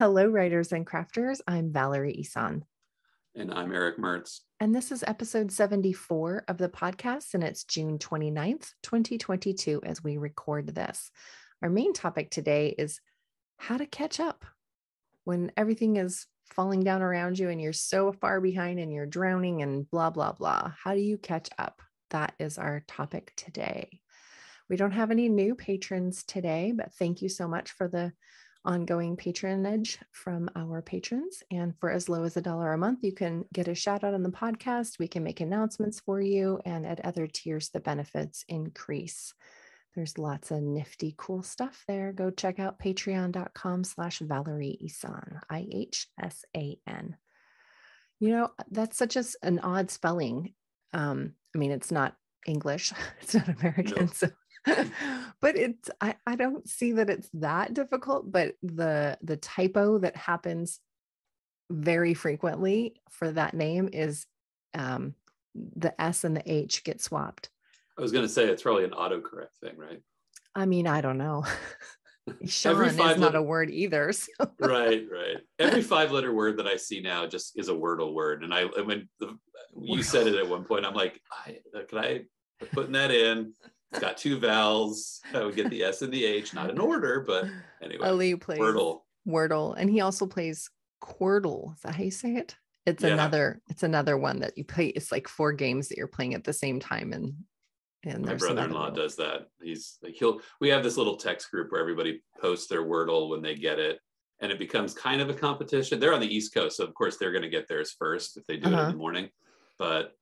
Hello, writers and crafters. I'm Valerie Ihsan. And I'm Erick Mertz. And this is episode 74 of the podcast, and it's June 29th, 2022, as we record this. Our main topic today is how to catch up when everything is falling down around you and you're so far behind and you're drowning and blah, blah, blah. How do you catch up? That is our topic today. We don't have any new patrons today, but thank you so much for the ongoing patronage from our patrons. And for as low as a dollar a month, you can get a shout out on the podcast. We can make announcements for you. And at other tiers, the benefits increase. There's lots of nifty, cool stuff there. Go check out patreon.com slash Valerie Ihsan, I H S A N. You know, that's such a, an odd spelling. Um, I mean, it's not English, it's not American. No. So but it's I, I don't see that it's that difficult but the the typo that happens very frequently for that name is um, the s and the h get swapped i was going to say it's probably an autocorrect thing right i mean i don't know Sean is not letter, a word either. So. right, right. Every five letter word that I see now just is a wordle word. And I, when the, you said it at one point, I'm like, I, can I putting that in? Got two vowels. I would get the S and the H, not in order, but anyway. Ali plays Wordle. Wordle, and he also plays Quordle. Is that how you say it? It's yeah. another. It's another one that you play. It's like four games that you're playing at the same time, and and my brother-in-law does that. He's like he'll. We have this little text group where everybody posts their Wordle when they get it, and it becomes kind of a competition. They're on the East Coast, so of course they're going to get theirs first if they do uh-huh. it in uh-huh. the morning. But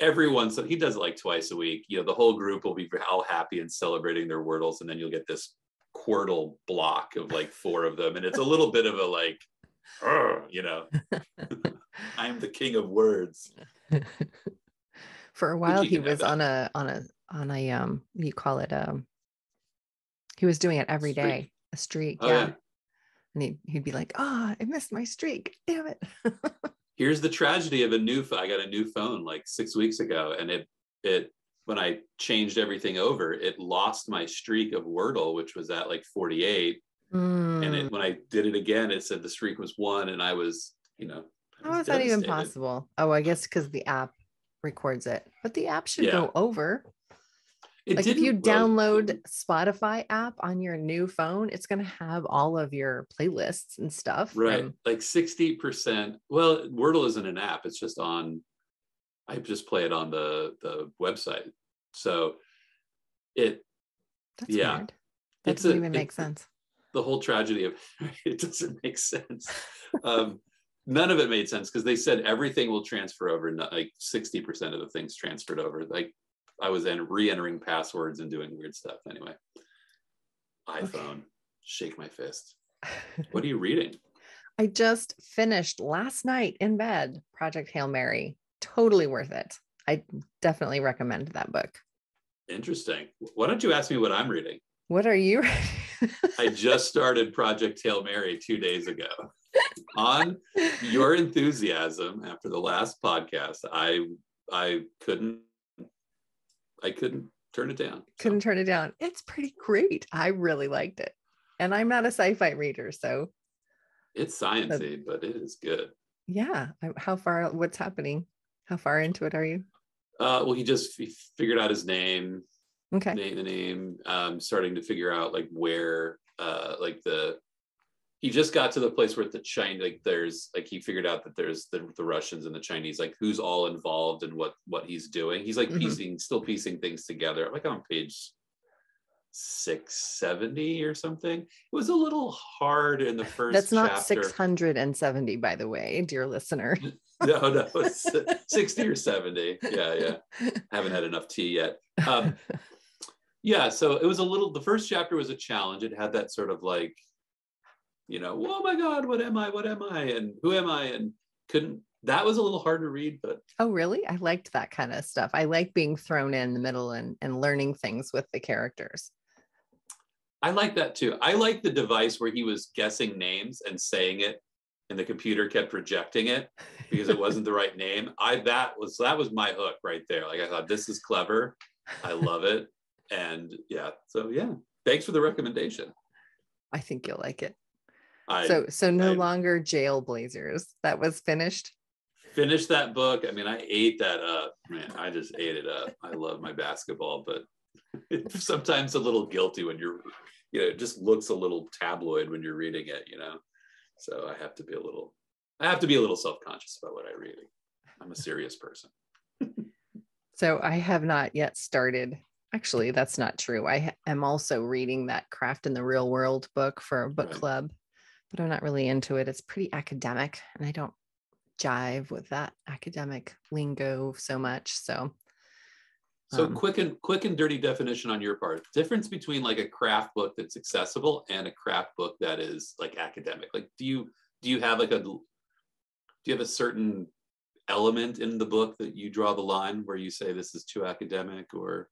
everyone so he does it like twice a week you know the whole group will be all happy and celebrating their wordles and then you'll get this quirtle block of like four of them and it's a little bit of a like you know i'm the king of words for a while he was on a on a on a um you call it um he was doing it every streak. day, a streak oh, yeah. yeah. and he'd, he'd be like oh i missed my streak damn it here's the tragedy of a new i got a new phone like six weeks ago and it it when i changed everything over it lost my streak of wordle which was at like 48 mm. and it, when i did it again it said the streak was one and i was you know how is that even possible oh i guess because the app records it but the app should yeah. go over it like if you download Spotify app on your new phone, it's going to have all of your playlists and stuff. Right. From... Like 60%. Well, Wordle isn't an app. It's just on, I just play it on the, the website. So it, That's yeah. Weird. That it's doesn't a, even make sense. The whole tragedy of it doesn't make sense. um, none of it made sense because they said everything will transfer over. Like 60% of the things transferred over. Like I was then re-entering passwords and doing weird stuff. Anyway, iPhone, okay. shake my fist. What are you reading? I just finished last night in bed Project Hail Mary. Totally worth it. I definitely recommend that book. Interesting. Why don't you ask me what I'm reading? What are you I just started Project Hail Mary two days ago. On your enthusiasm after the last podcast, I I couldn't I couldn't turn it down. Couldn't turn it down. It's pretty great. I really liked it. And I'm not a sci-fi reader, so it's sciencey, but it is good. Yeah. How far what's happening? How far into it are you? Uh, well, he just he figured out his name. Okay. Name the name. Um, starting to figure out like where uh like the he just got to the place where the China like there's like he figured out that there's the, the Russians and the Chinese like who's all involved in what what he's doing. He's like mm-hmm. piecing still piecing things together. Like on page 670 or something. It was a little hard in the first That's not chapter. 670 by the way, dear listener. no, no, 60 or 70. Yeah, yeah. Haven't had enough tea yet. Um, yeah, so it was a little the first chapter was a challenge. It had that sort of like you know, oh my God, what am I? What am I? And who am I? And couldn't that was a little hard to read, but oh really? I liked that kind of stuff. I like being thrown in the middle and, and learning things with the characters. I like that too. I like the device where he was guessing names and saying it and the computer kept rejecting it because it wasn't the right name. I that was that was my hook right there. Like I thought this is clever. I love it. And yeah, so yeah. Thanks for the recommendation. I think you'll like it. I, so so no I, longer Jail Blazers. That was finished. Finished that book. I mean, I ate that up. Man, I just ate it up. I love my basketball, but it's sometimes a little guilty when you're, you know, it just looks a little tabloid when you're reading it, you know. So I have to be a little, I have to be a little self-conscious about what I read. I'm a serious person. so I have not yet started Actually, that's not true. I am also reading that Craft in the Real World book for a book right. club, but I'm not really into it. It's pretty academic, and I don't jive with that academic lingo so much. So, so um, quick and quick and dirty definition on your part. Difference between like a craft book that's accessible and a craft book that is like academic. Like, do you do you have like a do you have a certain element in the book that you draw the line where you say this is too academic or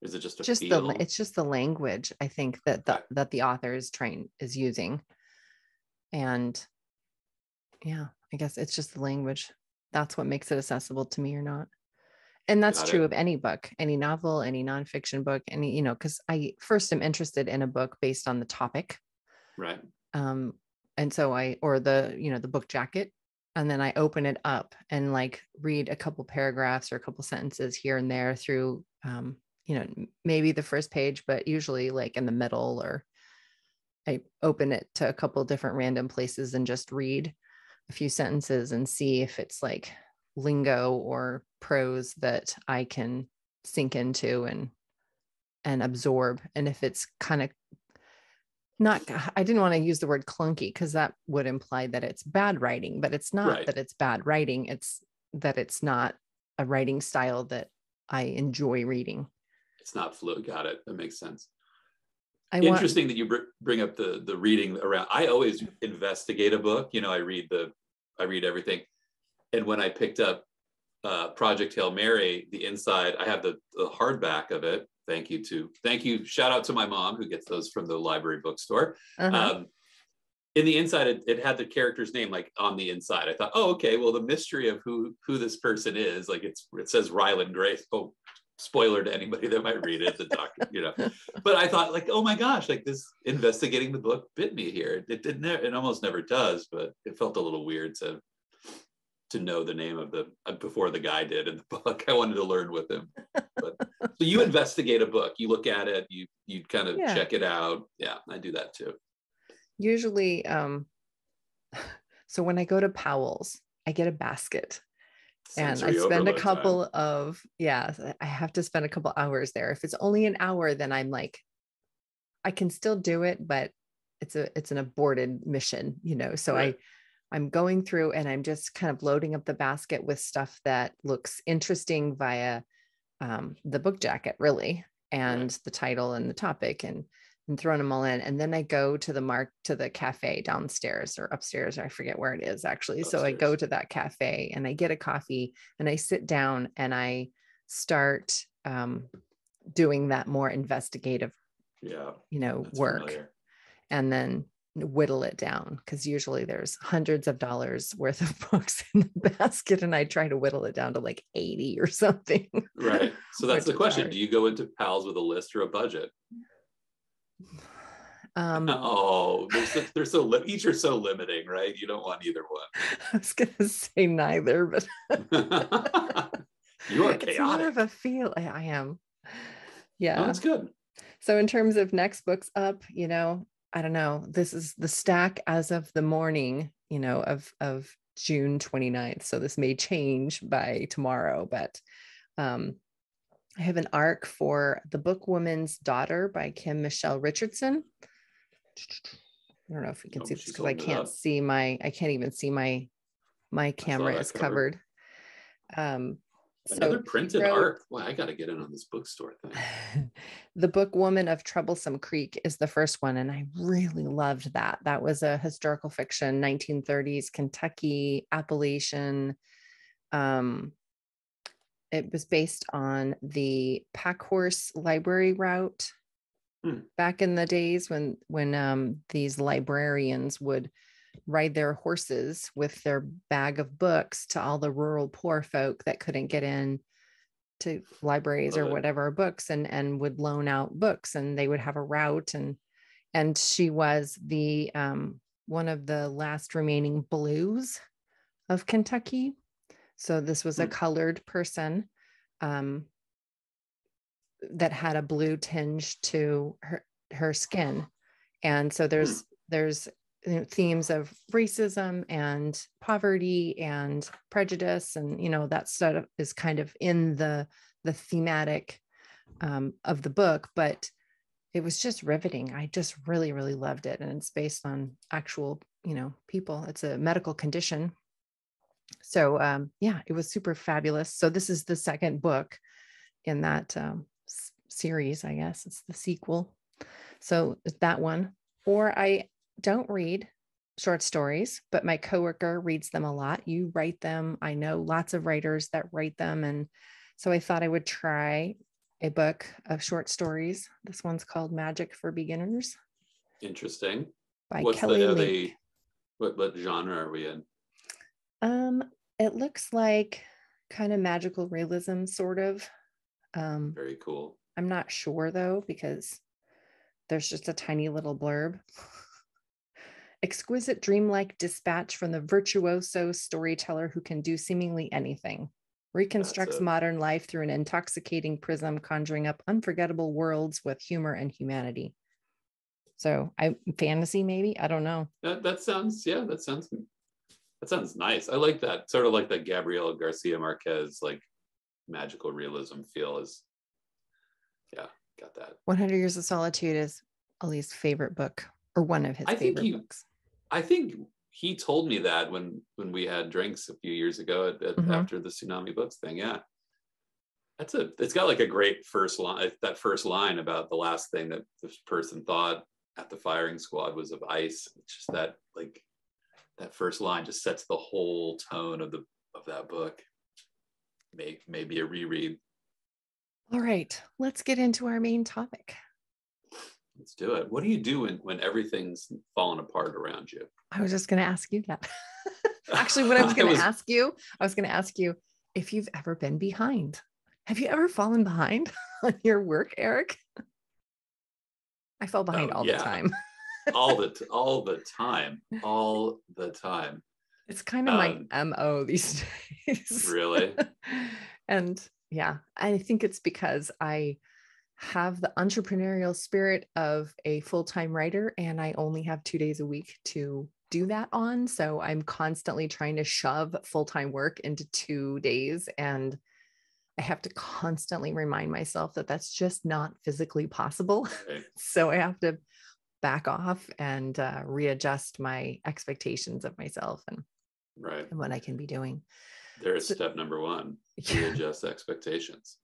is it just a just feel? the it's just the language I think that the that the author is trained is using, and yeah, I guess it's just the language. That's what makes it accessible to me or not. And that's Got true it. of any book, any novel, any nonfiction book, any, you know, because I first am interested in a book based on the topic. Right. Um, and so I, or the, you know, the book jacket. And then I open it up and like read a couple paragraphs or a couple sentences here and there through um, you know, maybe the first page, but usually like in the middle or I open it to a couple different random places and just read a few sentences and see if it's like lingo or prose that I can sink into and and absorb and if it's kind of not I didn't want to use the word clunky because that would imply that it's bad writing but it's not right. that it's bad writing it's that it's not a writing style that I enjoy reading it's not fluid. Got it. That makes sense. I Interesting want... that you br- bring up the the reading around. I always investigate a book. You know, I read the I read everything, and when I picked up uh, Project Hail Mary, the inside I have the, the hardback of it. Thank you to thank you. Shout out to my mom who gets those from the library bookstore. Uh-huh. Um, in the inside, it, it, had the character's name like on the inside. I thought, oh, okay, well, the mystery of who who this person is, like it's it says Ryland Grace. Oh, spoiler to anybody that might read it the doctor you know. But i thought like oh my gosh like this investigating the book bit me here. It didn't it almost never does but it felt a little weird to to know the name of the uh, before the guy did in the book. I wanted to learn with him. But so you investigate a book. You look at it. You you kind of yeah. check it out. Yeah i do that too. Usually um so when i go to powell's i get a basket and I spend a couple time. of yeah, I have to spend a couple hours there. If it's only an hour, then I'm like, I can still do it, but it's a it's an aborted mission, you know. So right. I I'm going through and I'm just kind of loading up the basket with stuff that looks interesting via um, the book jacket, really, and right. the title and the topic and and throwing them all in. And then I go to the mark to the cafe downstairs or upstairs, or I forget where it is actually. Upstairs. So I go to that cafe and I get a coffee and I sit down and I start um, doing that more investigative, yeah, you know, work. Familiar. And then whittle it down because usually there's hundreds of dollars worth of books in the basket and I try to whittle it down to like 80 or something. Right. So that's the question. Hard. Do you go into Powell's with a list or a budget? Um, oh, they're so, they're so li- each are so limiting, right? You don't want either one. I was gonna say neither, but you are chaotic. It's more of a feel. I, I am. Yeah, oh, that's good. So in terms of next books up, you know, I don't know. This is the stack as of the morning, you know, of of June 29th. So this may change by tomorrow, but um I have an arc for The Book Woman's Daughter by Kim Michele Richardson. I don't know if you can oh, see this because I can't see my I can't even see my my camera is covered. covered. Um Another so printed wrote, art. Well, I got to get in on this bookstore thing. the Book Woman of Troublesome Creek is the first one, and I really loved that. That was a historical fiction, 1930s Kentucky, Appalachian. Um, it was based on the Packhorse Library route Hmm. Back in the days when when um, these librarians would ride their horses with their bag of books to all the rural poor folk that couldn't get in to libraries or whatever books and and would loan out books and they would have a route and and she was the um one of the last remaining blues of Kentucky. So this was a Hmm. colored person um, that had a blue tinge to her her skin, and so there's there's you know, themes of racism and poverty and prejudice, and you know that stuff is kind of in the the thematic um, of the book, but it was just riveting. I just really, really loved it. And it's based on actual, you know, people. It's a medical condition. So um, yeah, it was super fabulous. So this is the second book in that um, s- series, I guess. It's the sequel. So that one. Or I don't read short stories, but my coworker reads them a lot. You write them. I know lots of writers that write them. And so I thought I would try a book of short stories. This one's called Magic for Beginners Interesting. by What's Kelly the, they, what, what genre are we in? Um, it looks like kind of magical realism, sort of. Um, Very cool. I'm not sure though, because there's just a tiny little blurb. Exquisite dreamlike dispatch from the virtuoso storyteller who can do seemingly anything. Reconstructs modern life through an intoxicating prism, conjuring up unforgettable worlds with humor and humanity. So, I fantasy maybe I don't know. That, that sounds, yeah, that sounds, that sounds nice. I like that. Sort of like that Gabriel Garcia Marquez, like magical realism feel is, yeah, got that. 100 Years of Solitude is Ali's favorite book, or one of his I think favorite you- books. I think he told me that when when we had drinks a few years ago at, at- Mhm. after the tsunami books thing. Yeah, that's a. It's got like a great first line. That first line about the last thing that this person thought at the firing squad was of ice. It's just that like that first line just sets the whole tone of the of that book. Make maybe a reread. All right, let's get into our main topic. Let's do it. What do you do when when everything's falling apart around you? I was just going to ask you that. Actually, what I was going to was- ask you, I was going to ask you if you've ever been behind. Have you ever fallen behind on your work, Eric? I fell behind Oh, all yeah. the time. All the t- all the time, all the time. It's kind of Um, my MO these days. Really? and yeah, I think it's because I have the entrepreneurial spirit of a full time writer and I only have two days a week to do that on. So I'm constantly trying to shove full time work into two days. And I have to constantly remind myself that that's just not physically possible. Right. so I have to back off and uh, readjust my expectations of myself and, Right. and what I can be doing. There's So- step number one. Yeah. Readjust expectations.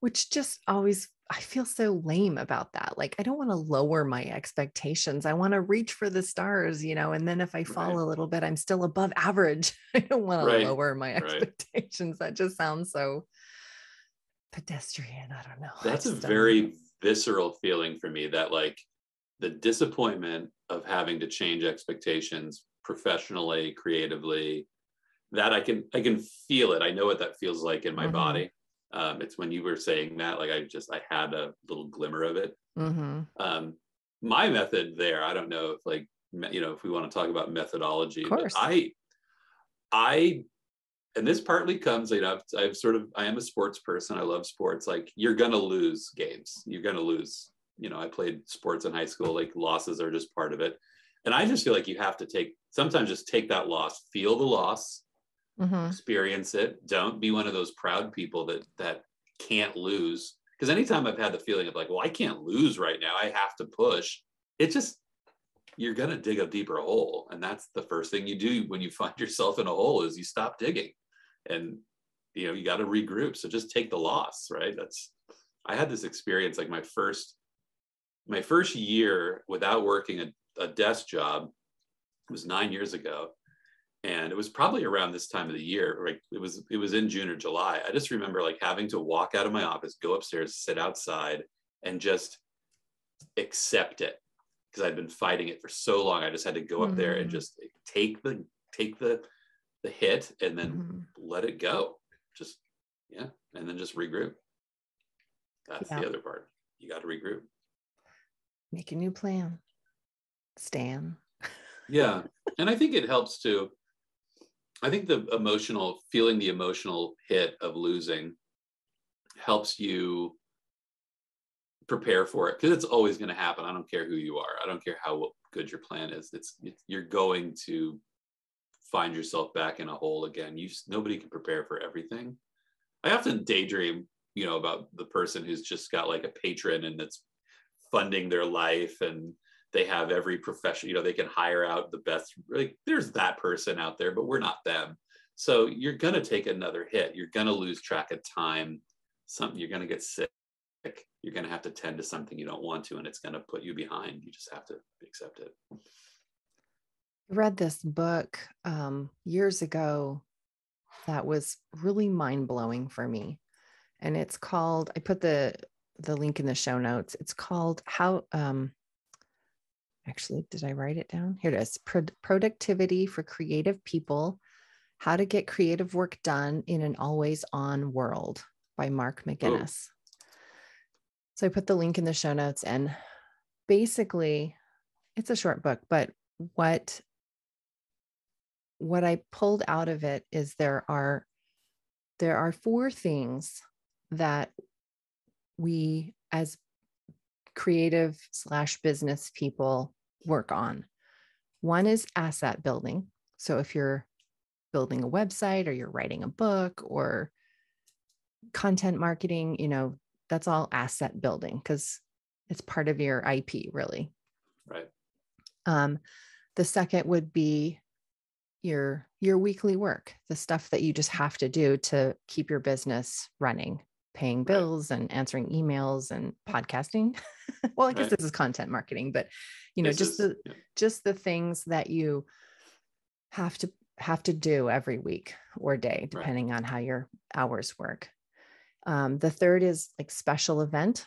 which just always I feel so lame about that. Like I don't want to lower my expectations. I want to reach for the stars, you know, and then if I fall Right. a little bit, I'm still above average. I don't want to lower my right. expectations. That just sounds so pedestrian. I don't know. That's a very visceral feeling for me that like the disappointment of having to change expectations professionally, creatively, that I can I can feel it. I know what that feels like in my Mhm. body. Um, it's when you were saying that, like I just I had a little glimmer of it. Mhm. um, my method there i don't know if like you know if we want to talk about methodology Of but course. i i and this partly comes you know I've, I've sort of i am a sports person i love sports like you're gonna lose games you're gonna lose you know i played sports in high school like losses are just part of it and i just feel like you have to take sometimes just take that loss feel the loss Mhm. experience it. Don't be one of those proud people that that can't lose. Because anytime I've had the feeling of like, well, I can't lose right now, I have to push. It just you're gonna dig a deeper hole, and that's the first thing you do when you find yourself in a hole is you stop digging, and you know you got to regroup. So just take the loss, right? That's I had this experience like my first my first year without working a, a desk job was nine years ago. And it was probably around this time of the year like it was it was in june or july. I just remember like having to walk out of my office go upstairs sit outside and just accept it because i'd been fighting it for so long. I just had to go up there and Mhm. just take the take the the hit and then Mhm. let it go. Just yeah and then just regroup. That's Yeah. the other part. You got to regroup Make a new plan. Stan. yeah. And I think it helps to, I think the emotional, feeling the emotional hit of losing helps you prepare for it because it's always going to happen. I don't care who you are. I don't care how good your plan is. It's, it's you're going to find yourself back in a hole again. You nobody can prepare for everything. I often daydream, you know, about the person who's just got like a patron and that's funding their life and they have every profession, you know, they can hire out the best. Like there's that person out there, but we're not them. So you're gonna take another hit. You're gonna lose track of time. Something you're gonna get sick. You're gonna have to tend to something you don't want to, and it's gonna put you behind. You just have to accept it. I read this book um, years ago that was really mind blowing for me, and it's called. I put the the link in the show notes. It's called How. Um, actually, did I write it down? Here it is. Pro- Productivity for Creative People: How to Get Creative Work Done in an Always On World by Mark McGuinness. Oh. So I put the link in the show notes, and basically, it's a short book, but what what I pulled out of it is there are there are four things that we as creative slash business people work on. One is asset building. So if you're building a website or you're writing a book or content marketing, you know, that's all asset building because it's part of your IP, really. Right. Um, the second would be your your weekly work the stuff that you just have to do to keep your business running paying bills right. and answering emails and podcasting well i guess right. this is content marketing but you know this just is, the yeah. just the things that you have to have to do every week or day depending right. on how your hours work um, the third is like special event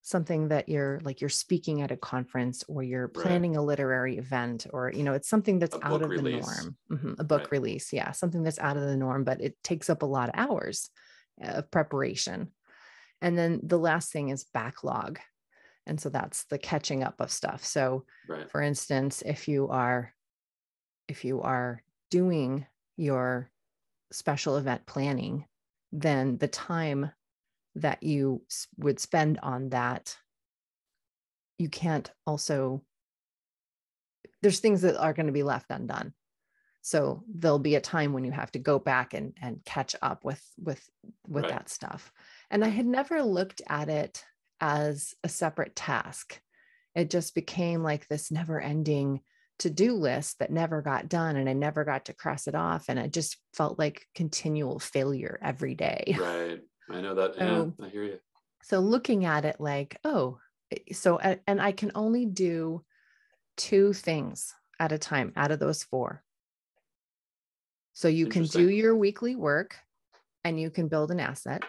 something that you're like you're speaking at a conference or you're planning a literary event or you know it's something that's a out of release. the norm mm-hmm. a book release yeah something that's out of the norm but it takes up a lot of hours of preparation. And then the last thing is backlog. And so that's the catching up of stuff. So right. for instance if you are if you are doing your special event planning then the time that you would spend on that you can't also there's things that are going to be left undone so there'll be a time when you have to go back and and catch up with with with right. that stuff and i had never looked at it as a separate task it just became like this never ending to-do list that never got done and i never got to cross it off and it just felt like continual failure every day right I know that. So, yeah, I hear you. So looking at it like, oh, eh, so and I can only do two things at a time out of those four. So you can do your weekly work and you can build an asset,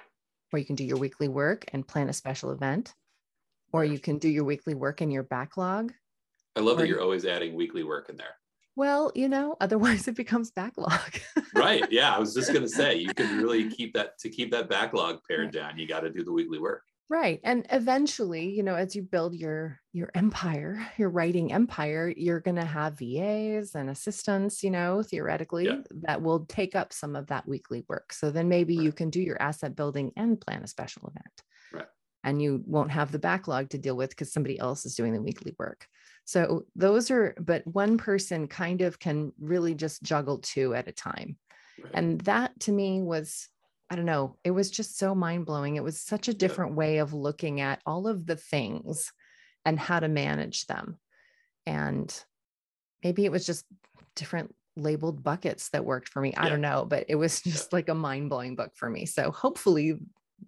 or you can do your weekly work and plan a special event, or you can do your weekly work in your backlog. I love that you're always adding weekly work in there. Well, you know, otherwise it becomes backlog. right. Yeah. I was just going to say, you can really keep that to keep that backlog pared down. You got to do the weekly work. Right. And eventually, you know, as you build your your empire, your writing empire, you're going to have VAs and assistants, you know, theoretically yeah. that will take up some of that weekly work. So then maybe right. you can do your asset building and plan a special event. Right. And you won't have the backlog to deal with because somebody else is doing the weekly work. So those are, but one person kind of can really just juggle two at a time. Right. And that to me was, I don't know, it was just so mind blowing. It was such a different yeah. way of looking at all of the things and how to manage them. And maybe it was just different labeled buckets that worked for me. I don't know, but it was just yeah. like a mind blowing book for me. So hopefully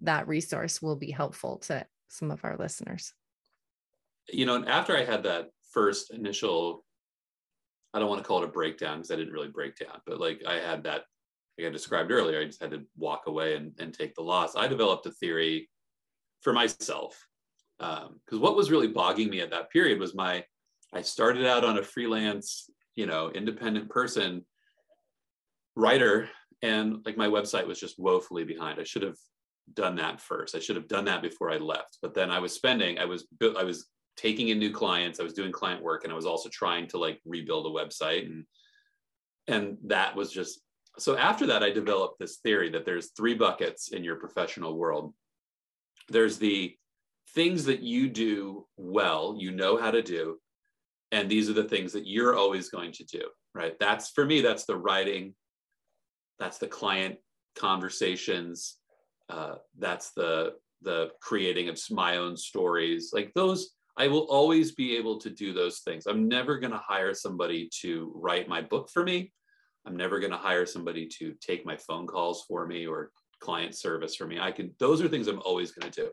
that resource will be helpful to some of our listeners. You know, and after I had that first initial I don't want to call it a breakdown because I didn't really break down, but like I had that, like I described earlier, I just had to walk away and, and take the loss. I developed a theory for myself. Because um, what was really bogging me at that period was my, I started out on a freelance, you know, independent person writer, and like my website was just woefully behind. I should have done that first. I should have done that before I left. But then I was spending, I was, I was taking in new clients. I was doing client work, and I was also trying to like rebuild a website, and and that was just so. After that, I developed this theory that there's three buckets in your professional world. There's the things that you do well, you know how to do, and these are the things that you're always going to do. Right? That's for me. That's the writing. That's the client conversations. Uh, that's the the creating of my own stories. Like those, I will always be able to do those things. I'm never going to hire somebody to write my book for me. I'm never going to hire somebody to take my phone calls for me or client service for me. I can, those are things I'm always going to do.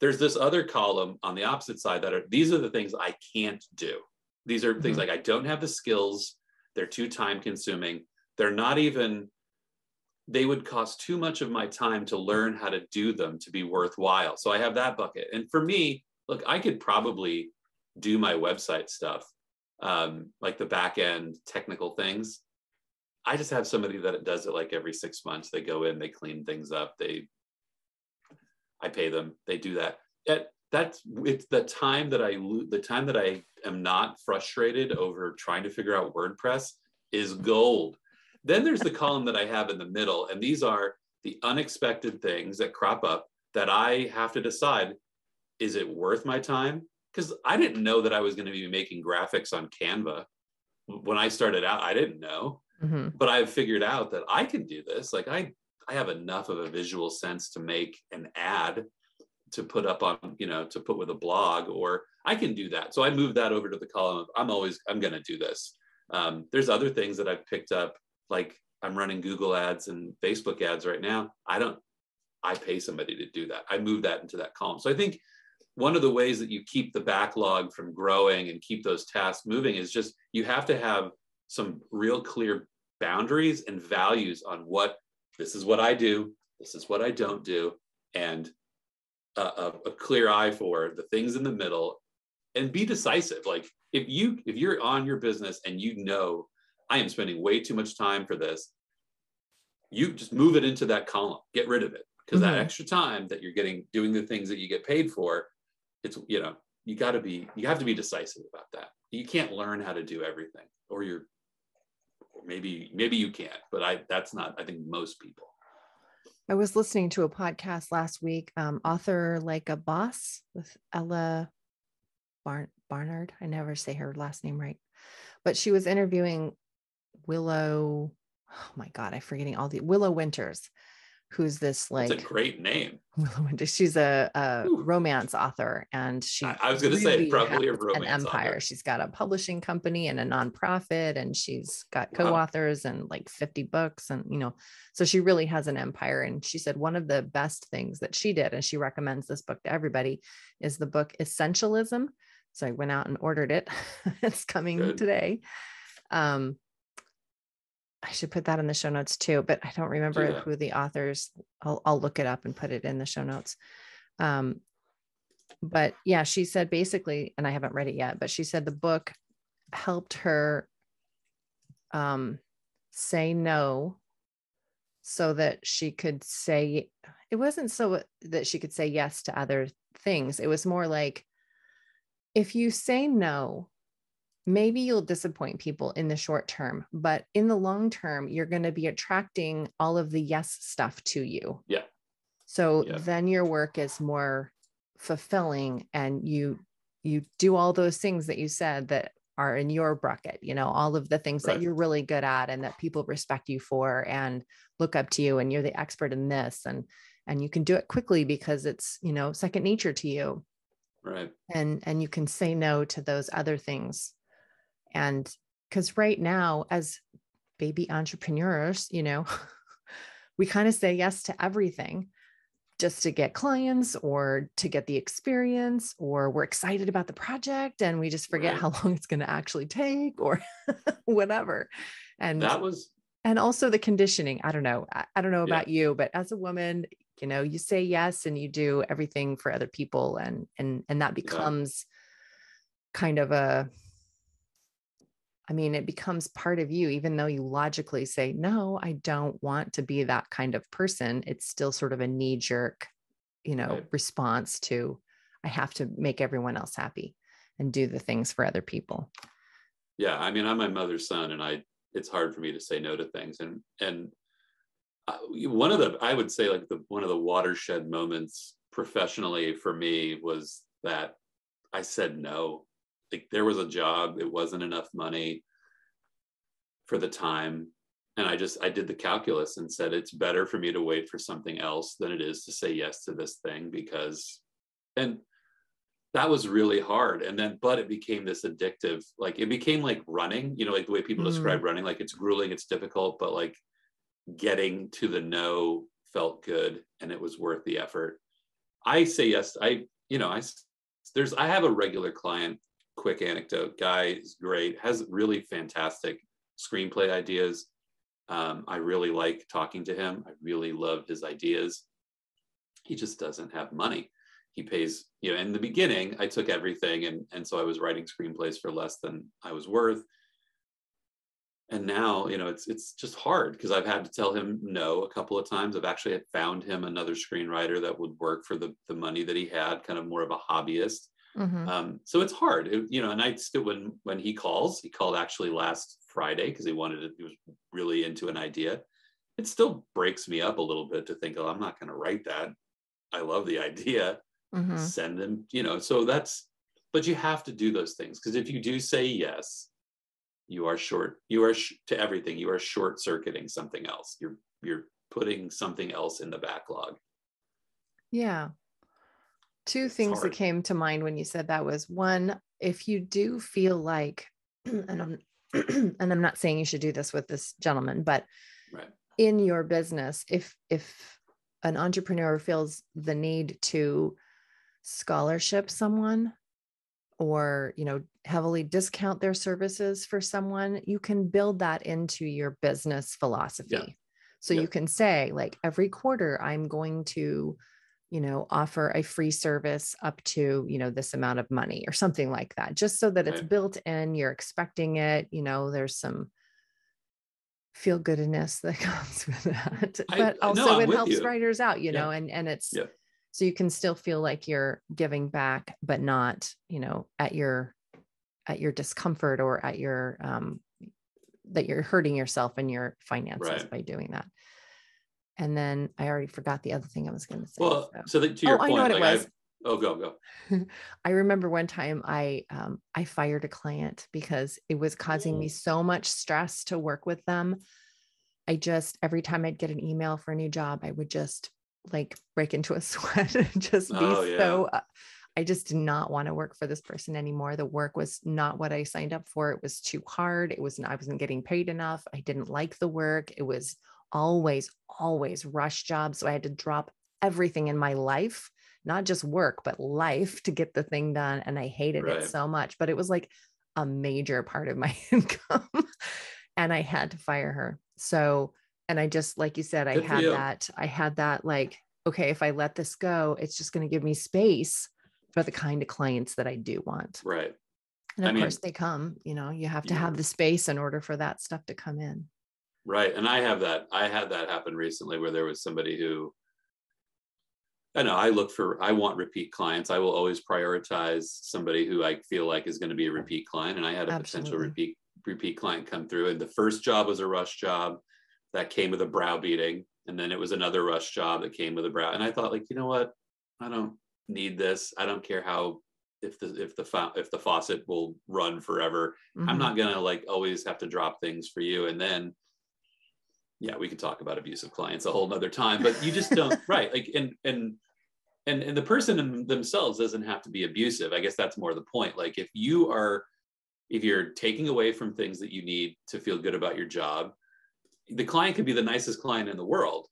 There's this other column on the opposite side that are, these are the things I can't do. These are mm-hmm. things like I don't have the skills. They're too time consuming. They're not even they would cost too much of my time to learn how to do them to be worthwhile. So I have that bucket. And for me, look, I could probably do my website stuff, um, like the back end technical things. I just have somebody that does it like every six months. They go in, they clean things up, they, I pay them, they do that. It, that's it's the time that I the time that I am not frustrated over trying to figure out WordPress is gold then there's the column that I have in the middle, and these are the unexpected things that crop up that I have to decide is it worth my time? Because I didn't know that I was going to be making graphics on Canva. When I started out, I didn't know, mm-hmm. but I've figured out that I can do this. Like I, I have enough of a visual sense to make an ad to put up on, you know, to put with a blog, or I can do that. So I moved that over to the column of I'm always, I'm going to do this. Um, there's other things that I've picked up like I'm running Google ads and Facebook ads right now. I don't, I pay somebody to do that. I move that into that column. So I think one of the ways that you keep the backlog from growing and keep those tasks moving is just you have to have some real clear boundaries and values on what this is what I do, this is what I don't do, and a, a, a clear eye for the things in the middle and be decisive. Like if you if you're on your business and you know I am spending way too much time for this. You just move it into that column, get rid of it. Because mm-hmm. that extra time that you're getting doing the things that you get paid for, it's, you know, you got to be, you have to be decisive about that. You can't learn how to do everything, or you're, maybe, maybe you can't, but I, that's not, I think most people. I was listening to a podcast last week, um, author like a boss with Ella Barn- Barnard. I never say her last name right, but she was interviewing Willow. Oh my God, I'm forgetting all the Willow Winters, who's this like That's a great name. She's a, a romance author, and she. I, I was going to really say probably a romance an empire. Author. She's got a publishing company and a nonprofit, and she's got co-authors wow. and like 50 books, and you know, so she really has an empire. And she said one of the best things that she did, and she recommends this book to everybody, is the book Essentialism. So I went out and ordered it. it's coming Good. today. Um, I should put that in the show notes too, but I don't remember yeah. who the authors. I'll I'll look it up and put it in the show notes. Um, but yeah, she said basically, and I haven't read it yet, but she said the book helped her um, say no so that she could say it wasn't so that she could say yes to other things. It was more like if you say no maybe you'll disappoint people in the short term, but in the long term, you're going to be attracting all of the yes stuff to you. Yeah. So yeah. then your work is more fulfilling and you you do all those things that you said that are in your bracket, you know, all of the things right. that you're really good at and that people respect you for and look up to you and you're the expert in this and and you can do it quickly because it's, you know, second nature to you. Right. And and you can say no to those other things and because right now, as baby entrepreneurs, you know, we kind of say yes to everything just to get clients or to get the experience, or we're excited about the project and we just forget right. how long it's going to actually take or whatever. And that was, and also the conditioning. I don't know. I, I don't know about yeah. you, but as a woman, you know, you say yes and you do everything for other people and, and, and that becomes yeah. kind of a, I mean, it becomes part of you, even though you logically say, no, I don't want to be that kind of person. It's still sort of a knee jerk, you know, right. response to, I have to make everyone else happy. and do the things for other people yeah i mean i'm my mother's son and i it's hard for me to say no to things and and uh, one of the i would say like the one of the watershed moments professionally for me was that i said no like there was a job it wasn't enough money for the time. And i just i did the calculus and said it's better for me to wait for something else than it is to say yes to this thing because and that was really hard. And then but it became this addictive like it became like running you know like the way people mm. describe running like it's grueling it's difficult but like getting to the no felt good and it was worth the effort. I say yes i you know i there's i have a regular client quick anecdote. Guy is great has really fantastic screenplay ideas. Um, i really like talking to him. I really love his ideas. He just doesn't have money. He pays you know in the beginning i took everything and and so i was writing screenplays for less than i was worth. And now you know it's it's just hard because i've had to tell him no a couple of times. I've actually found him another screenwriter that would work for the the money that he had kind of more of a hobbyist mm-hmm. um, so it's hard. It, you know and i still when when he calls he called actually last friday because he wanted to he was really into an idea. It still breaks me up a little bit to think oh i'm not going to write that. I love the idea. Mm-hmm. send them you know so that's but you have to do those things because if you do say yes you are short you are sh- to everything you are short circuiting something else. You're you're putting something else in the backlog. Yeah two things that came to mind when you said that was one if you do feel like and i'm and i'm not saying you should do this with this gentleman but right. in your business if if an entrepreneur feels the need to scholarship someone or you know heavily discount their services for someone you can build that into your business philosophy yeah. so yeah. you can say like every quarter i'm going to you know offer a free service up to you know this amount of money or something like that just so that it's built in you're expecting it you know there's some feel goodness that comes with that but I, also no, it helps you. writers out you yeah. know and and it's so you can still feel like you're giving back but not you know at your at your discomfort or at your um that you're hurting yourself and your finances right. by doing that and then i already forgot the other thing i was going to say well so, so that to your oh, point, I know what like it was. I've, oh go go i remember one time i um i fired a client because it was causing me so much stress to work with them i just every time i'd get an email for a new job i would just like break into a sweat and just be oh, yeah. so uh, I just did not want to work for this person anymore. The work was not what I signed up for. It was too hard. It was not, I wasn't getting paid enough. I didn't like the work. It was always always rush jobs, so I had to drop everything in my life, not just work, but life to get the thing done and I hated right. it so much, but it was like a major part of my income and I had to fire her. So and i just like you said Good i had that i had that like okay if i let this go it's just going to give me space for the kind of clients that i do want right and of I course they come you know you have to yeah. have the space in order for that stuff to come in right and i have that i had that happen recently where there was somebody who I know I look for, I want repeat clients. I will always prioritize somebody who I feel like is going to be a repeat client. And I had a Absolutely. potential repeat, repeat client come through. And the first job was a rush job that came with a brow beating and then it was another rush job that came with a brow and i thought like you know what i don't need this i don't care how if the if the if the faucet will run forever mm-hmm. i'm not gonna like always have to drop things for you and then yeah we could talk about abusive clients a whole nother time but you just don't right like and and and and the person themselves doesn't have to be abusive. I guess that's more the point. Like if you are if you're taking away from things that you need to feel good about your job the client could be the nicest client in the world.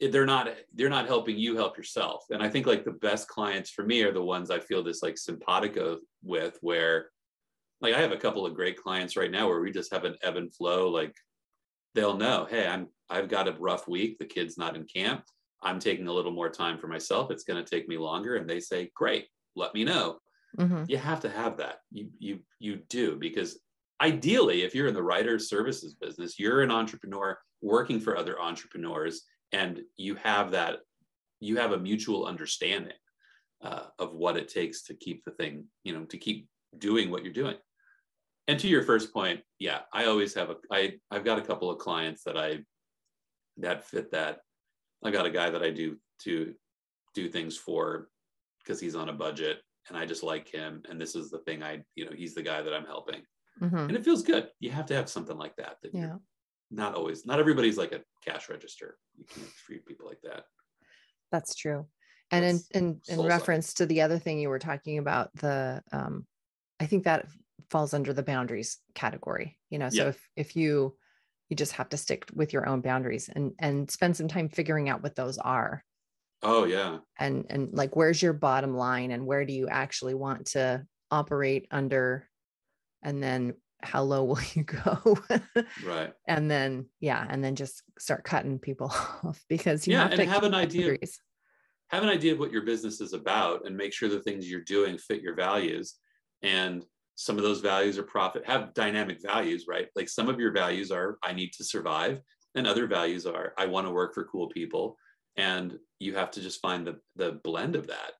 They're not they're not helping you help yourself. And i think like the best clients for me are the ones i feel this like simpatico with where like i have a couple of great clients right now where we just have an ebb and flow like they'll know hey i'm i've got a rough week. The kid's not in camp. I'm taking a little more time for myself. It's going to take me longer. And they say great. Let me know. Mm-hmm. you have to have that. You you you do because ideally, if you're in the writer services business, you're an entrepreneur working for other entrepreneurs, and you have that, you have a mutual understanding uh, of what it takes to keep the thing, you know, to keep doing what you're doing. And to your first point, yeah, I always have a I I've got a couple of clients that I that fit that. I got a guy that I do to do things for because he's on a budget and I just like him and this is the thing I you know he's the guy that I'm helping. Mm-hmm. And it feels good. You have to have something like that that yeah. not always not everybody's like a cash register. You can't treat people like that. That's true. And That's in in, in reference to the other thing you were talking about, the um I think that falls under the boundaries category. You know, so yeah. if if you you just have to stick with your own boundaries and and spend some time figuring out what those are oh yeah and and like where's your bottom line and where do you actually want to operate under and then how low will you go right and then yeah and then just start cutting people off because you yeah have and have an idea boundaries. have an idea of what your business is about and make sure the things you're doing fit your values and some of those values are profit have dynamic values right? Like some of your values are i need to survive and other values are i want to work for cool people and you have to just find the the blend of that.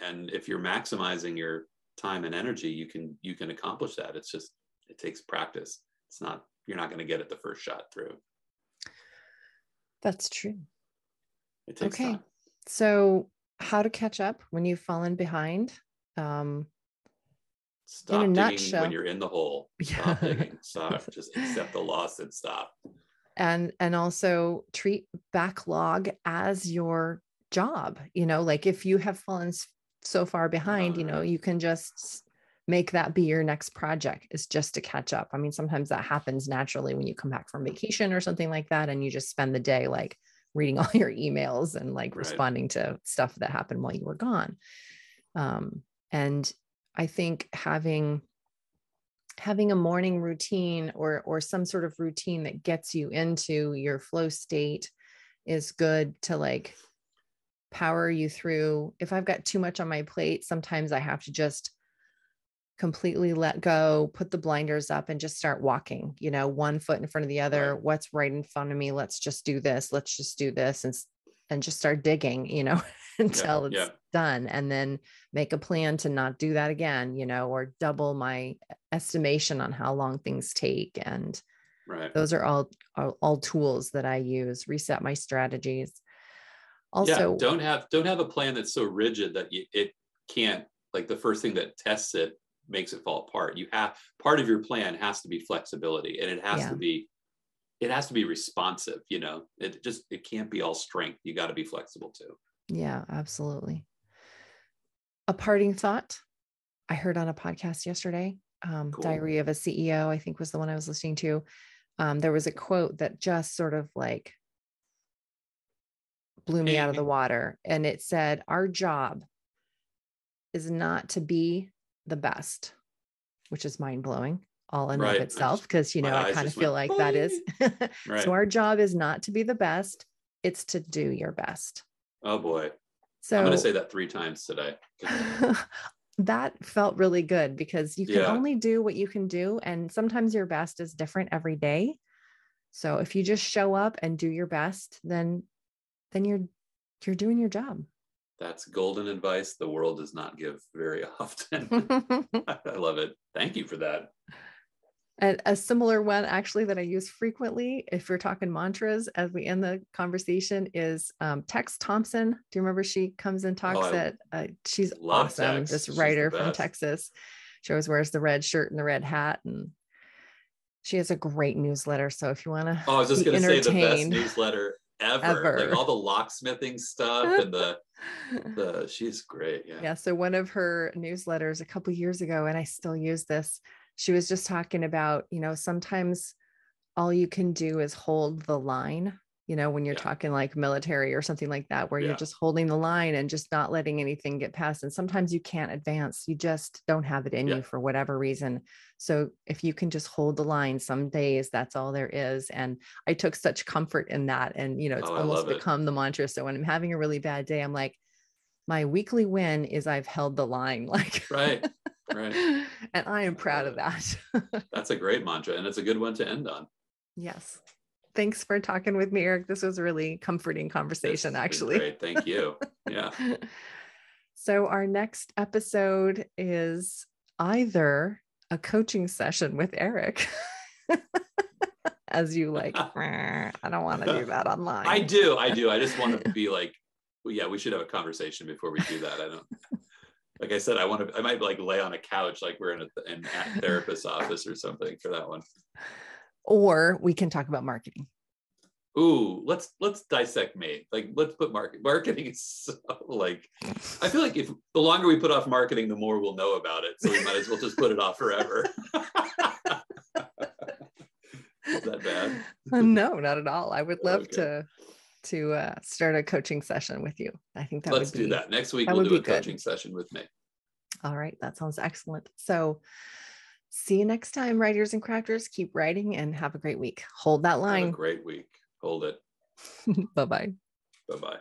And if you're maximizing your time and energy you can you can accomplish that. It's just it takes practice. It's not you're not going to get it the first shot through. That's true. Okay. time. so how to catch up when you've fallen behind um stop digging nutshell. when you're in the hole. Stop yeah. digging. Stop. Just accept the loss and stop. And and also treat backlog as your job you know like if you have fallen so far behind you know you can just make that be your next project is just to catch up. I mean sometimes that happens naturally when you come back from vacation or something like that and you just spend the day like reading all your emails and like right. responding to stuff that happened while you were gone. Um, and i think having having a morning routine or or some sort of routine that gets you into your flow state is good to like power you through. If i've got too much on my plate sometimes i have to just completely let go put the blinders up and just start walking you know one foot in front of the other. What's right in front of me? Let's just do this. Let's just do this. And and just start digging you know until yeah, it's yeah. done and then make a plan to not do that again you know or double my estimation on how long things take and right those are all all, all tools that i use reset my strategies also yeah, don't have don't have a plan that's so rigid that you, it can't like the first thing that tests it makes it fall apart you have part of your plan has to be flexibility and it has yeah. to be it has to be responsive you know? It just it can't be all strength. You got to be flexible too. Yeah absolutely. A parting thought? I heard on a podcast yesterday um, cool. diary of a ceo i think was the one i was listening to. Um, there was a quote that just sort of like blew me out of the water and it said our job is not to be the best which is mind-blowing all in right. of itself because you know i kind of feel went, like that is right. so our job is not to be the best it's to do your best. Oh boy. So i'm going to say that three times today. that felt really good because you can yeah. only do what you can do and sometimes your best is different every day. So if you just show up and do your best then then you're you're doing your job. That's golden advice the world does not give very often. I love it. Thank you for that and a similar one, actually, that I use frequently, if we're talking mantras as we end the conversation, is um, Tex Thompson. Do you remember she comes and talks oh, at? Uh, she's awesome. Tex. This she's writer from Texas. She always wears the red shirt and the red hat, and she has a great newsletter. So if you want to, oh, I was just going to say the best newsletter ever. ever. Like all the locksmithing stuff and the the she's great. Yeah. Yeah. So one of her newsletters a couple years ago, and I still use this she was just talking about, you know, sometimes all you can do is hold the line, you know, when you're yeah. talking like military or something like that, where yeah. you're just holding the line and just not letting anything get past. And sometimes you can't advance, you just don't have it in yeah. you for whatever reason. So if you can just hold the line some days, that's all there is. And I took such comfort in that. And, you know, it's oh, almost become it. the mantra. So when I'm having a really bad day, I'm like, my weekly win is I've held the line. Like, right. Right. and I am proud of that. That's a great mantra and it's a good one to end on. Yes. Thanks for talking with me, Erick. This was a really comforting conversation, actually. Great. Thank you. Yeah. so, our next episode is either a coaching session with Erick. As you like, I don't want to do that online. I do. I do. I just want to be like, well, yeah, we should have a conversation before we do that. I don't, like I said, I want to, I might like lay on a couch like we're in a, in a therapist's office or something for that one. Or we can talk about marketing. Ooh let's let's dissect me. Like let's put market marketing is so like i feel like if the longer we put off marketing the more we'll know about it so we might as well just put it off forever. Is that bad? No not at all. I would love okay. to to uh, start a coaching session with you. I think that let's would be, do that. Next week we'll do a coaching good. session with me. All right. That sounds excellent. So see you next time writers and crafters. Keep writing and have a great week. Hold that line. great week. Hold it. bye bye. Bye bye.